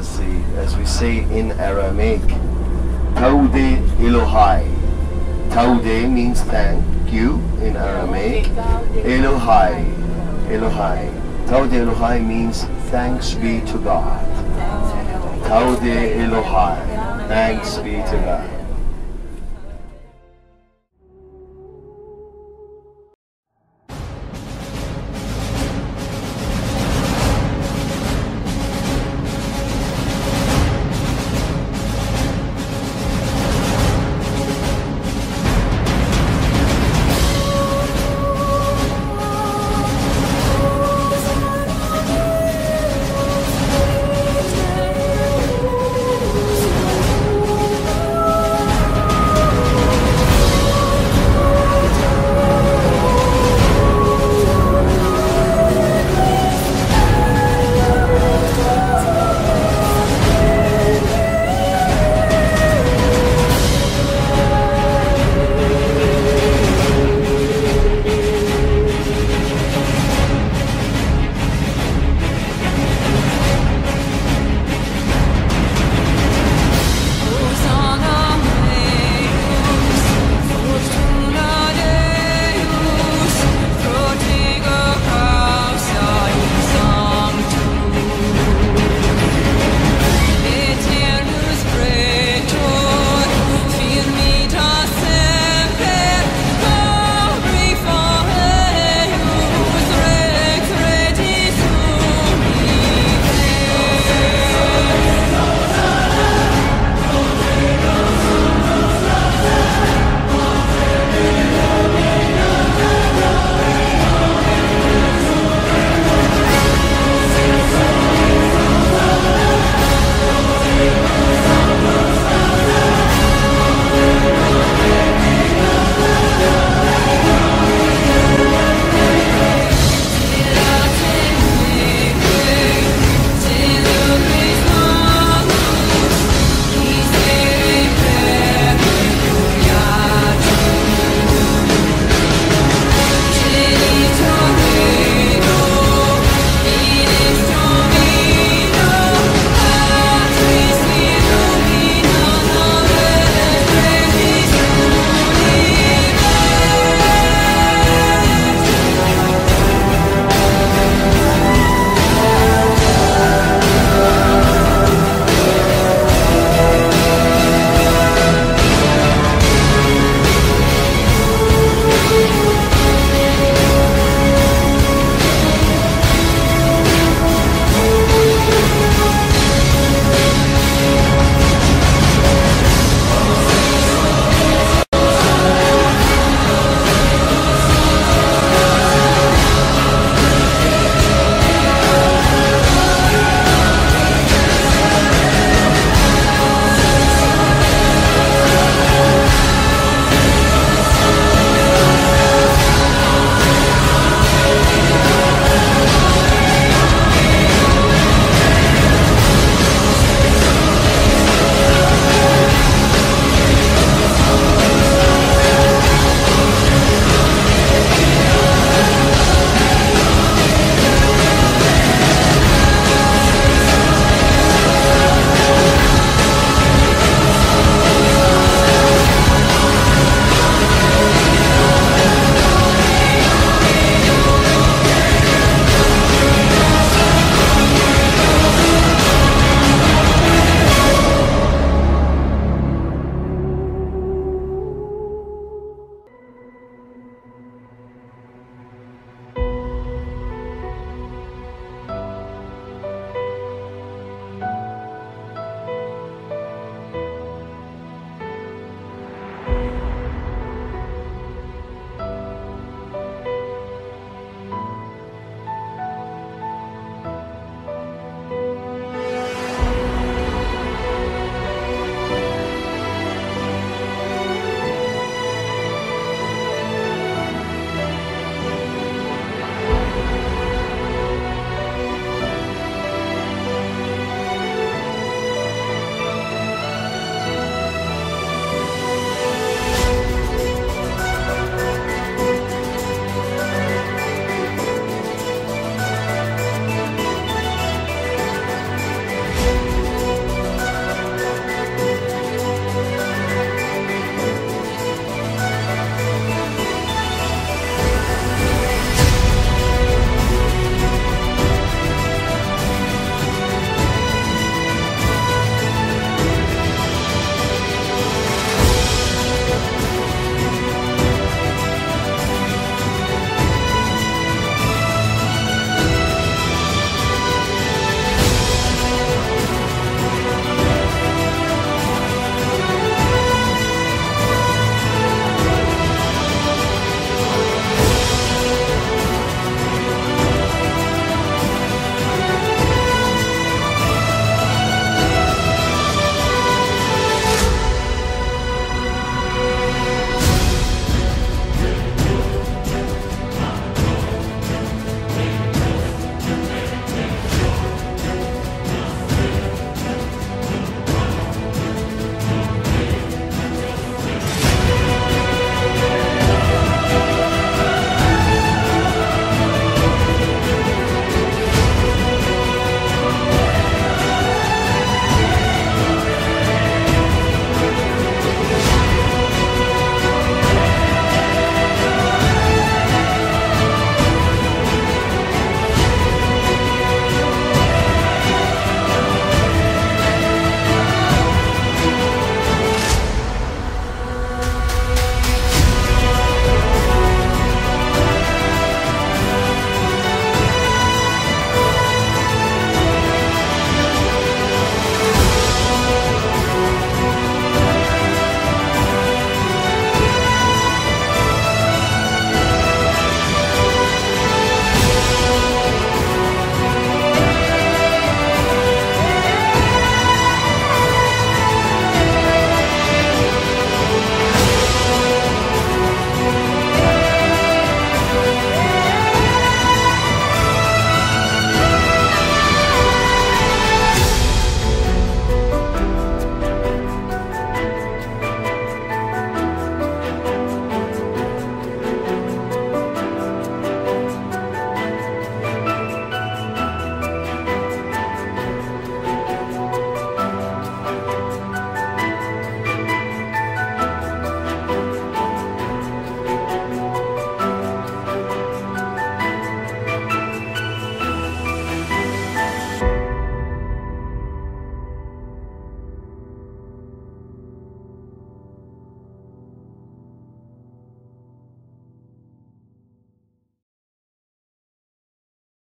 as, the, as we say in Aramaic, Taude Elohai. Taude means thank you in Aramaic. Elohai. Elohai. Taude Elohai means thanks be to God. Taude Elohai. Thanks be to God.